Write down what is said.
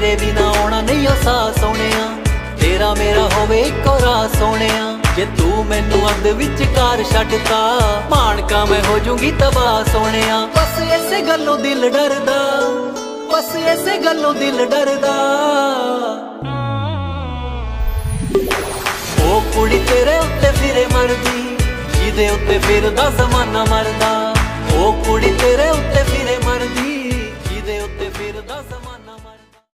ਤੇਰੇ ਬਿਨਾ ਆਉਣਾ ਨਹੀਂ ਉਹ ਸਾਹ ਸੋਹਣਿਆ। ਤੇਰਾ ਮੇਰਾ ਹੋਵੇ ਇੱਕੋ ਰਾਹ ਸੋਹਣਿਆ। ਜੇ ਤੂੰ ਮੈਨੂੰ ਅੱਧ ਵਿੱਚ ਛੱਡਤਾ, ਮਾਣਕਾ ਮੈਂ ਹੋ ਜੂੰਗੀ ਤਬਾਹ ਸੋਹਣਿਆ। ਬਸ ਐਸੇ ਗੱਲੋਂ ਦਿਲ ਡਰਦਾ, ਬਸ ਐਸੇ ਗੱਲੋਂ ਦਿਲ ਡਰਦਾ। ਉਹ ਕੁੜੀ ਤੇਰੇ ਉੱਤੇ ਫਿਰੇ ਮਰਦੀ, ਜਿਹਦੇ ਉੱਤੇ ਫਿਰਦਾ ਜ਼ਮਾਨਾ ਮਰਦਾ। ਉਹ ਕੁੜੀ ਤੇਰੇ ਉੱਤੇ ਫਿਰੇ ਮਰਦੀ